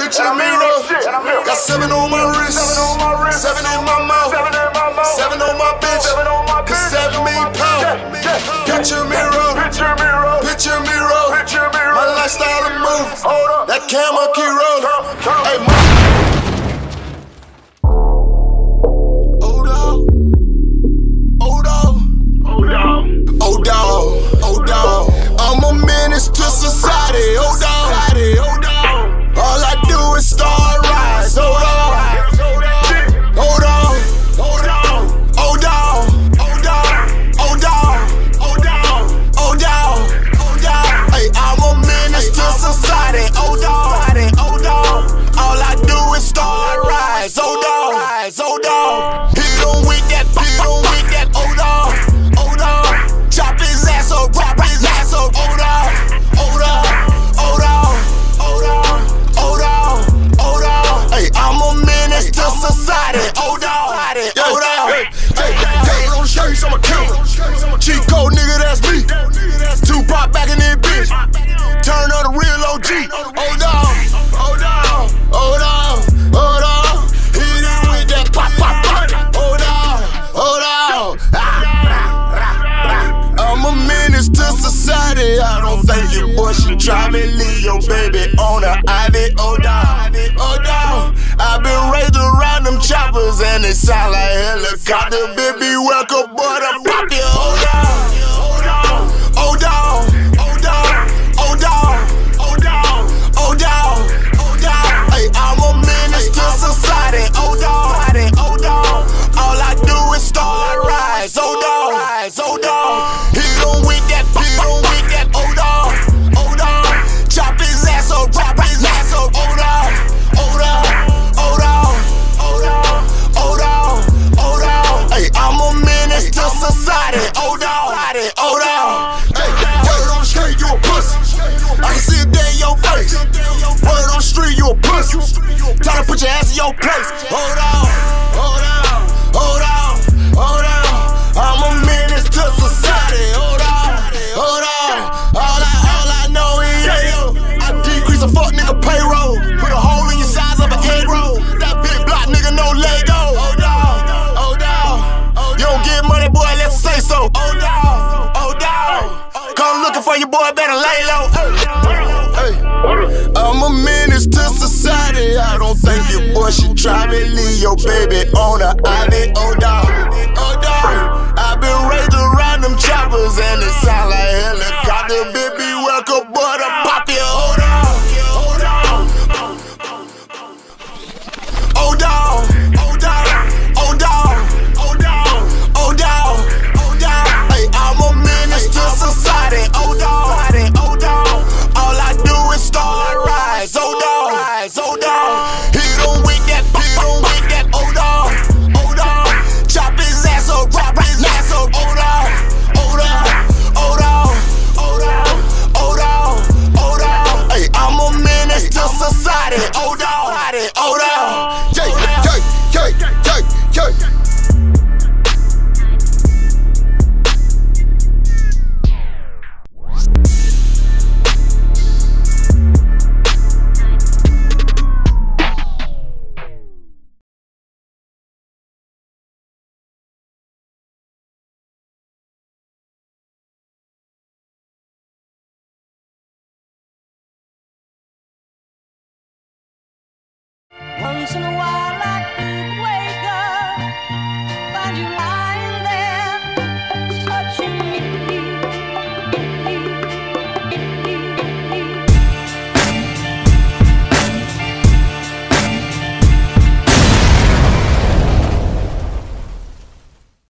Picture mirror. Got seven on my wrist. Seven in my mouth. Seven on my bitch. Cause seven mean pound. Picture mirror. Picture mirror. My lifestyle to move. That camera key roll. eyes. Hold on. Hit him with that, hit him with that. Hold on. Hold on. Chop his ass up, chop his ass up. Hold on. Hold on. Hold on. Hold on. Hold on. Hold on. I'm a menace to society. Hold on. Hold on. Nigga, that's me. Two pop back in that bitch. Turn the real OG. Porsche. Drive me your baby, on a Ivy O'Donnell. O'Donnell. I've been raised around them choppers and they sound like helicopter. Baby, welcome, but I'm. Pussy. I can see it there in your face. Word on the street, you a pussy. Time to put your ass in your place. Hold on, your boy, better lay low. Hey. I'm a menace to society. I don't think you boy should try me. Leave your baby on ivy. Oh oh dog. Once in a while I could wake up, find you lying.